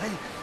哎